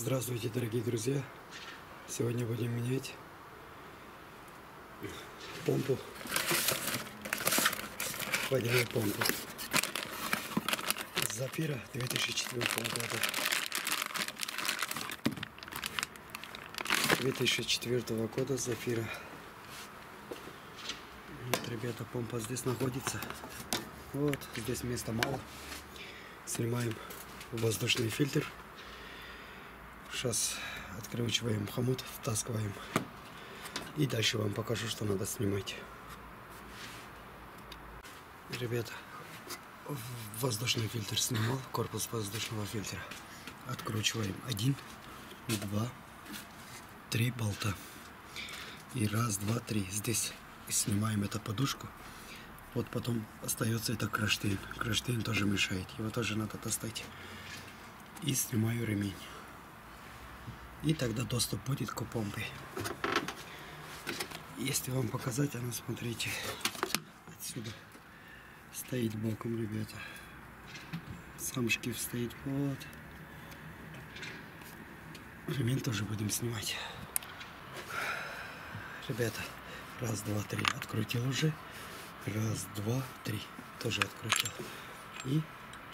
Здравствуйте, дорогие друзья! Сегодня будем менять помпу, водяную помпу Зафира 2004 года. 2004 года Зафира. Вот, ребята, помпа здесь находится. Вот, здесь места мало. Снимаем воздушный фильтр. Сейчас откручиваем хомут, втаскиваем. И дальше вам покажу, что надо снимать. Ребята, воздушный фильтр снимал, корпус воздушного фильтра. Откручиваем один, два, три болта. И раз, два, три. Здесь снимаем эту подушку. Вот потом остается это кронштейн. Кронштейн тоже мешает. Его тоже надо достать. И снимаю ремень. И тогда доступ будет к помпе. Если вам показать, она, смотрите, отсюда стоит боком, ребята. Сам шкив стоит вот. Ремень тоже будем снимать. Ребята, раз, два, три. Открутил уже. Раз, два, три. Тоже открутил. И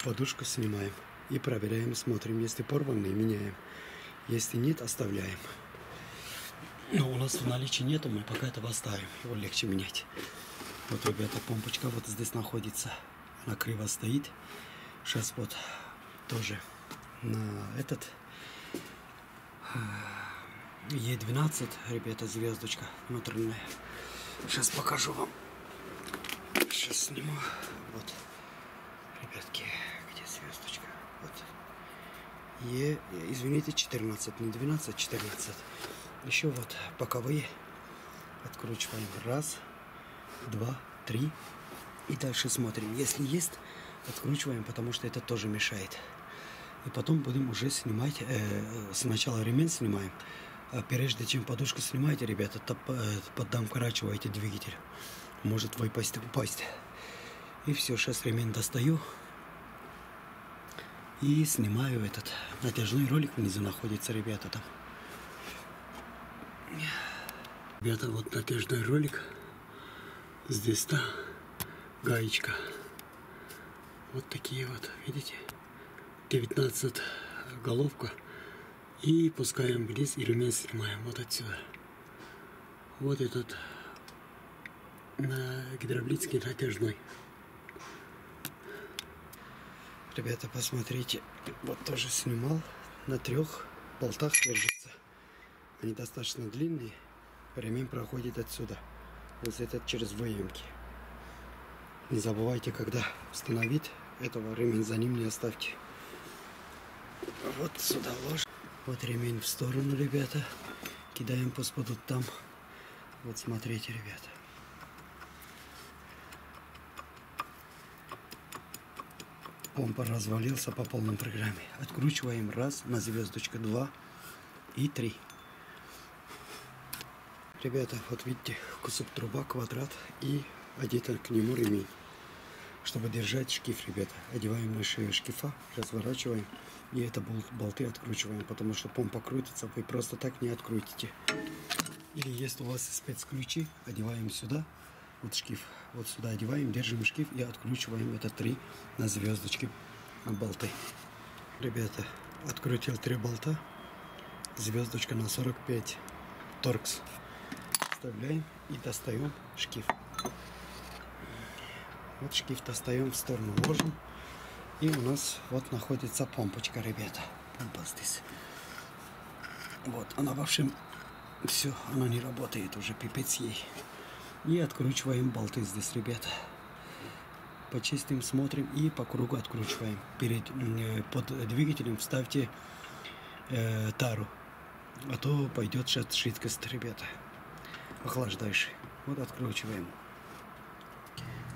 подушку снимаем. И проверяем, смотрим. Если порванные, меняем. Если нет, оставляем. Но у нас в наличии нету, мы пока этого оставим. Его легче менять. Вот, ребята, помпочка вот здесь находится. Она криво стоит. Сейчас вот тоже на этот Е12, ребята, звездочка внутренняя. Сейчас покажу вам. Сейчас сниму. Вот, ребятки, где звездочка? Вот. Е, извините, 14, не 12, 14. Еще вот боковые откручиваем. Раз, два, три. И дальше смотрим. Если есть, откручиваем, потому что это тоже мешает. И потом будем уже снимать. Э, сначала ремень снимаем. А прежде чем подушку снимаете, ребята, то э, двигатель. Может выпасть, упасть. И все, сейчас ремень достаю. И снимаю этот натяжной ролик внизу находится, ребята, там. Ребята, вот натяжной ролик. Здесь-то гаечка. Вот такие вот, видите? 19 головка. И пускаем вниз и ремень снимаем вот отсюда. Вот этот на гидравлический натяжной. Ребята, посмотрите, вот тоже снимал, на трех болтах держится. Они достаточно длинные, ремень проходит отсюда, вот этот через выемки. Не забывайте, когда установить этого ремень за ним не оставьте. Вот сюда ложь. Вот ремень в сторону, ребята. Кидаем пусть будут там. Вот смотрите, ребята. Помпа развалился по полной программе. Откручиваем раз на звездочку, два и три. Ребята, вот видите, кусок труба, квадрат и одета к нему ремень. Чтобы держать шкив, ребята, одеваем на шею шкифа, разворачиваем и это болты откручиваем, потому что помпа крутится, вы просто так не открутите. Или если у вас спецключи, одеваем сюда, вот шкив, вот сюда одеваем, держим шкив и откручиваем это три на звездочки на болты. Ребята, открутил три болта, звездочка на 45 торкс. Вставляем и достаем шкив. Вот шкив достаем в сторону, ложим. И у нас вот находится помпочка, ребята. Помпа здесь. Вот, она в общем, все, она не работает уже, пипец ей. И откручиваем болты здесь, ребята. Почистим, смотрим и по кругу откручиваем. Перед, э, под двигателем вставьте э, тару. А то пойдет сейчас жидкость, ребята. Охлаждающий. Вот откручиваем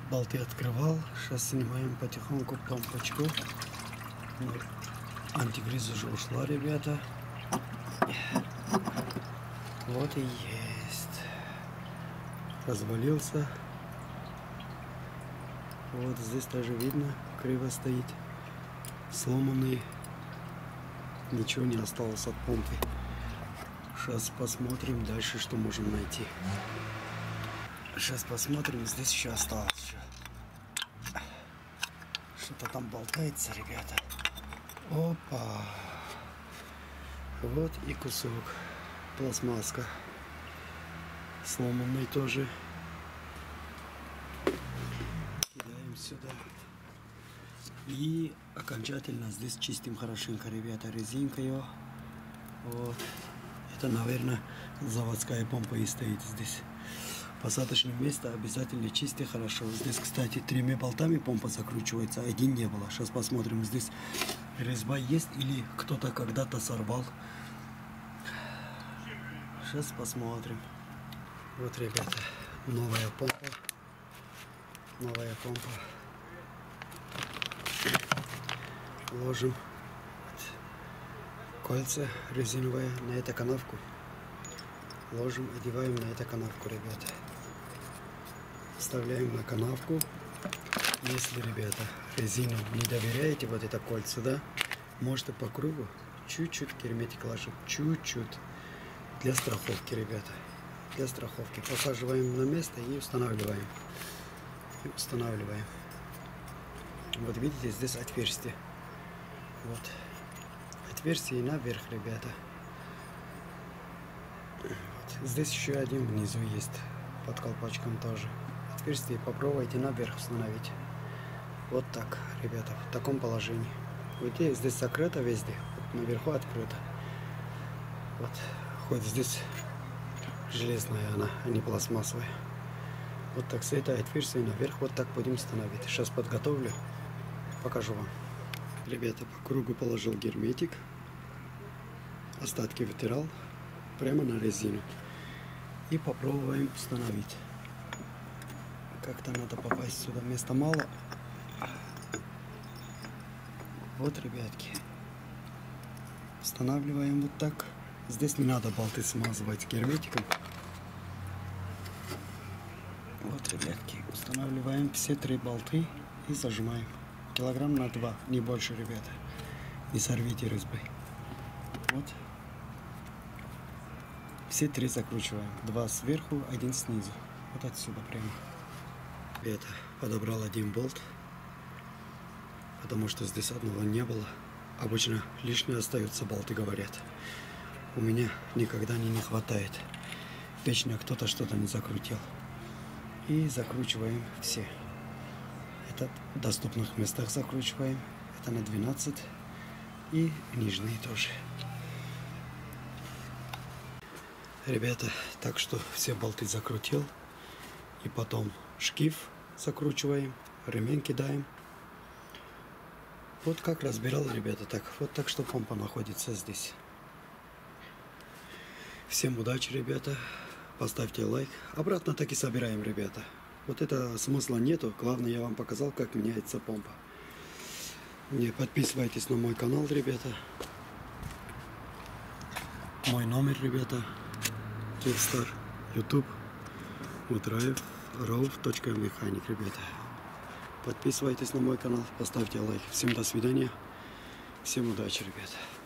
болты открывал. Сейчас снимаем потихоньку помпочку. Антигриз уже ушла, ребята. Вот и есть. Развалился. Вот здесь тоже видно, криво стоит. Сломанный Ничего не осталось от помпы. Сейчас посмотрим дальше, что можем найти. Сейчас посмотрим, здесь еще осталось. Что-то там болтается, ребята. Опа. Вот и кусок. Пластмасска. Сломанный тоже. Кидаем сюда. И окончательно здесь чистим хорошенько, ребята. Резинка ее. Вот. Это, наверное, заводская помпа и стоит здесь. Посадочное место обязательно чисти хорошо. Здесь, кстати, тремя болтами помпа закручивается, один не было. Сейчас посмотрим, здесь резьба есть или кто-то когда-то сорвал. Сейчас посмотрим. Вот, ребята, новая помпа. Новая помпа. Ложим кольца резиновые на эту канавку. Ложим, одеваем на эту канавку, ребята вставляем на канавку. Если, ребята, резину не доверяете, вот это кольцо, да, можете по кругу чуть-чуть герметик ложить, чуть-чуть, для страховки, ребята, для страховки. Посаживаем на место и устанавливаем. И устанавливаем. Вот видите, здесь отверстие. Вот. Отверстие наверх, ребята. Вот. Здесь еще один внизу есть, под колпачком тоже отверстие попробуйте наверх установить. Вот так, ребята, в таком положении. Видите, здесь закрыто везде, вот наверху открыто. Вот, хоть здесь железная она, а не пластмассовая. Вот так с этой отверстия наверх вот так будем установить. Сейчас подготовлю, покажу вам. Ребята, по кругу положил герметик. Остатки вытирал прямо на резину. И попробуем установить. Как-то надо попасть сюда. Места мало. Вот, ребятки. Устанавливаем вот так. Здесь не надо болты смазывать герметиком. Вот, ребятки, устанавливаем все три болты и зажимаем. Килограмм на два, не больше, ребята. Не сорвите резьбой. Вот. Все три закручиваем. Два сверху, один снизу. Вот отсюда прямо. Это подобрал один болт, потому что здесь одного не было. Обычно лишние остаются болты, говорят. У меня никогда не, не хватает. Вечно кто-то что-то не закрутил. И закручиваем все. Это в доступных местах закручиваем. Это на 12. И нижние тоже. Ребята, так что все болты закрутил. И потом шкив закручиваем, ремень кидаем. Вот как разбирал, ребята, так. Вот так, что помпа находится здесь. Всем удачи, ребята. Поставьте лайк. Обратно так и собираем, ребята. Вот это смысла нету. Главное, я вам показал, как меняется помпа. Не подписывайтесь на мой канал, ребята. Мой номер, ребята. Киевстар. YouTube. Утраев rauf.механик, ребята. Подписывайтесь на мой канал, поставьте лайк. Всем до свидания. Всем удачи, ребята.